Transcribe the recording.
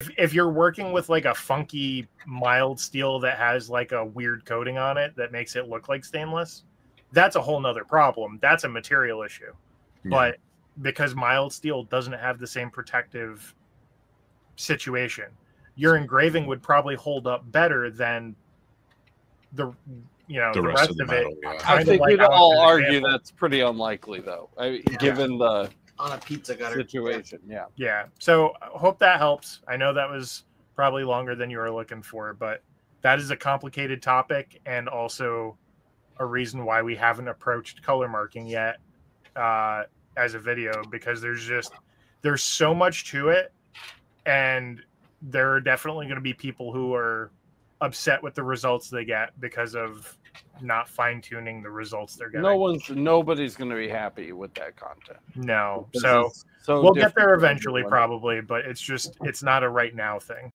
if, if you're working with like a funky mild steel that has like a weird coating on it that makes it look like stainless, that's a whole nother problem. That's a material issue. Yeah. But because mild steel doesn't have the same protective situation, your engraving would probably hold up better than the you know the rest of the it. metal. Yeah. I think like we'd all argue example. that's pretty unlikely, though, I, Yeah. given the on a pizza gutter. situation. Yeah. Yeah. So hope that helps. I know that was probably longer than you were looking for, but that is a complicated topic and also a reason why we haven't approached color marking yet uh, as a video because there's just there's so much to it and there are definitely going to be people who are upset with the results they get because of not fine tuning the results they're getting. No one's nobody's going to be happy with that content. no. So so we'll get there eventually probably but it's just it's not a right now thing